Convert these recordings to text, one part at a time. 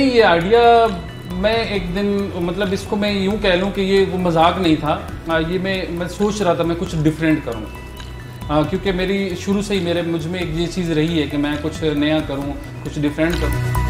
ये आइडिया मैं एक दिन मतलब इसको मैं यूँ कह लूँ कि ये वो मज़ाक नहीं था। ये मैं मैं सोच रहा था मैं कुछ डिफरेंट करूँ। क्योंकि मेरी, शुरू से ही मेरे, मुझमें एक ये चीज़ रही है कि मैं कुछ नया करूँ, कुछ डिफरेंट करूँ।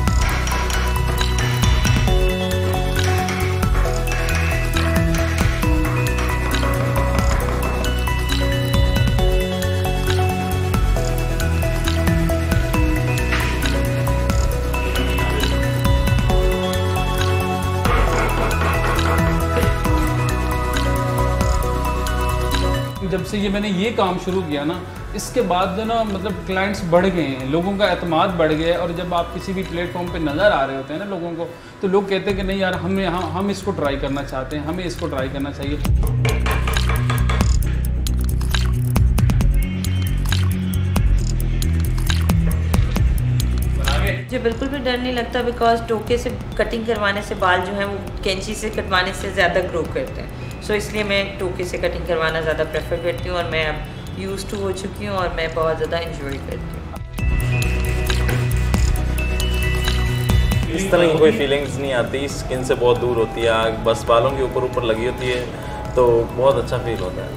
जब से ये मैंने ये काम शुरू किया ना, इसके बाद जो ना मतलब क्लाइंट्स बढ़ गए हैं, लोगों का अतमाद बढ़ गया है, और जब आप किसी भी प्लेटफॉर्म पे नज़र आ रहे होते हैं ना लोगों को तो लोग कहते हैं कि नहीं यार, हमें हम हम इसको ट्राई करना चाहते हैं, हमें इसको ट्राई करना चाहिए। मुझे बिल्कुल भी डर नहीं लगता बिकॉज़ टोके से कटिंग करवाने से बाल जो है, वो कैंची से कटवाने से ज़्यादा ग्रो करते हैं। सो इसलिए मैं टोके से कटिंग करवाना ज़्यादा प्रेफर करती हूँ और मैं अब यूज़ टू हो चुकी हूँ और मैं बहुत ज़्यादा इंजॉय करती हूँ। इस तरह की कोई फीलिंग्स नहीं आती। स्किन से बहुत दूर होती है बस बालों के ऊपर ऊपर लगी होती है तो बहुत अच्छा फील होता है।